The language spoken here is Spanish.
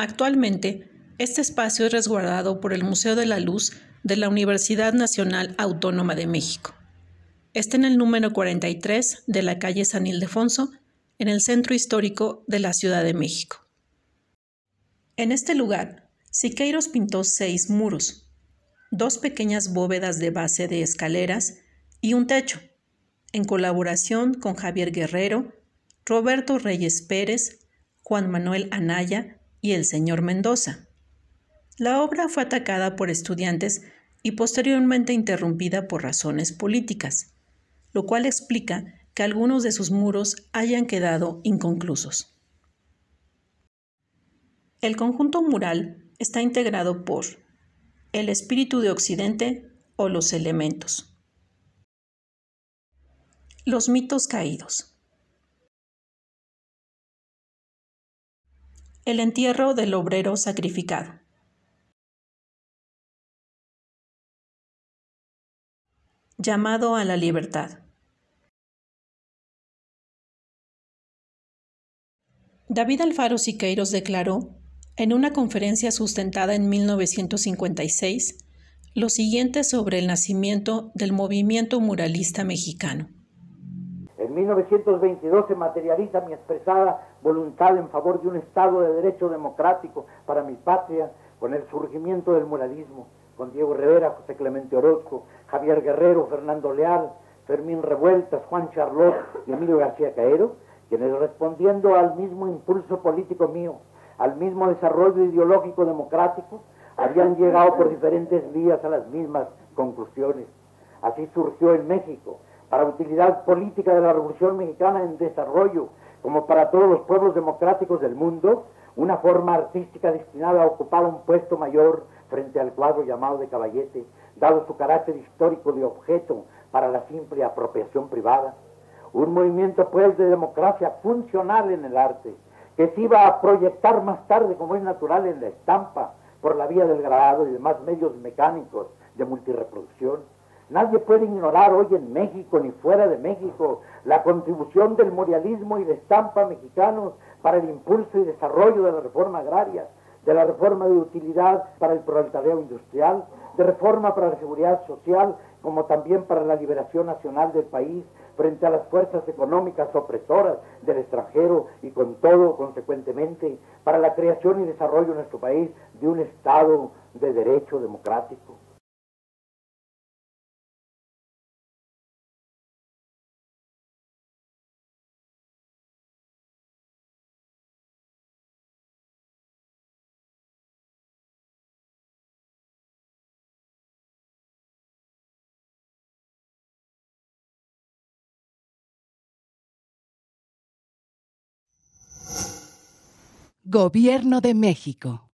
Actualmente, este espacio es resguardado por el Museo de la Luz de la Universidad Nacional Autónoma de México. Está en el número 43 de la calle San Ildefonso, en el centro histórico de la Ciudad de México. En este lugar, Siqueiros pintó seis muros, dos pequeñas bóvedas de base de escaleras y un techo, en colaboración con Javier Guerrero, Roberto Reyes Pérez, Juan Manuel Anaya y el señor Mendoza. La obra fue atacada por estudiantes y posteriormente interrumpida por razones políticas, lo cual explica que algunos de sus muros hayan quedado inconclusos. El conjunto mural está integrado por el espíritu de Occidente o los elementos. Los mitos caídos. El entierro del obrero sacrificado. Llamado a la libertad. David Alfaro Siqueiros declaró, en una conferencia sustentada en 1956, lo siguiente sobre el nacimiento del movimiento muralista mexicano. En 1922 se materializa mi expresada voluntad en favor de un Estado de derecho democrático para mi patria con el surgimiento del muralismo, con Diego Rivera, José Clemente Orozco, Javier Guerrero, Fernando Leal, Fermín Revueltas, Juan Charlot y Emilio García Caero, quienes respondiendo al mismo impulso político mío, al mismo desarrollo ideológico democrático, habían llegado por diferentes vías a las mismas conclusiones. Así surgió en México, para utilidad política de la Revolución Mexicana en desarrollo, como para todos los pueblos democráticos del mundo, una forma artística destinada a ocupar un puesto mayor frente al cuadro llamado de caballete, dado su carácter histórico de objeto para la simple apropiación privada un movimiento pues de democracia funcional en el arte, que se iba a proyectar más tarde, como es natural, en la estampa, por la vía del grabado y demás medios mecánicos de multireproducción. Nadie puede ignorar hoy en México ni fuera de México la contribución del morialismo y la estampa mexicanos para el impulso y desarrollo de la reforma agraria, de la reforma de utilidad para el proletariado industrial, de reforma para la seguridad social, como también para la liberación nacional del país frente a las fuerzas económicas opresoras del extranjero y con todo, consecuentemente, para la creación y desarrollo en nuestro país de un Estado de derecho democrático. Gobierno de México.